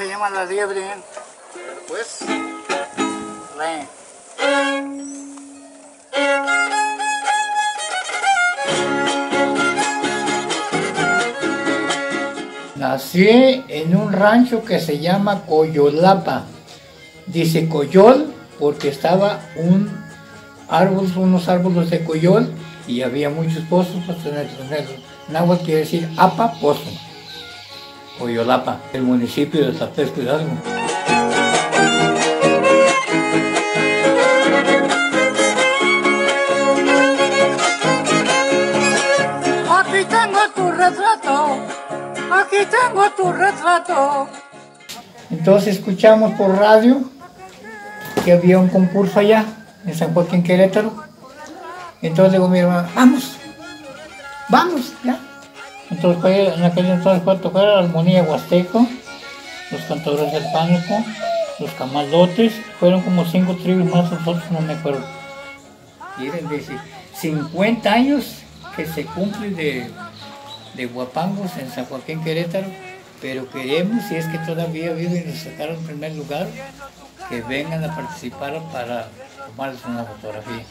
se llama la liebre. Pues, re. Nací en un rancho que se llama Coyolapa. Dice Coyol porque estaba un árbol, unos árboles de coyol y había muchos pozos para tener Náhuatl quiere decir apa, pozo. Coyolapa, el municipio de Zapesco Hidalgo. Aquí tengo tu retrato, aquí tengo tu retrato. Entonces escuchamos por radio que había un concurso allá, en San Joaquín Querétaro. Entonces digo mi hermano, vamos, vamos, ya. Entonces en aquel entonces fue a tocar la armonía huasteco, los cantadores del pánico, los camalotes, fueron como cinco tribus más, nosotros no me acuerdo. Miren, dice, 50 años que se cumplen de, de Guapangos en San Joaquín Querétaro, pero queremos, si es que todavía viven y sacaron en primer lugar, que vengan a participar para tomarles una fotografía.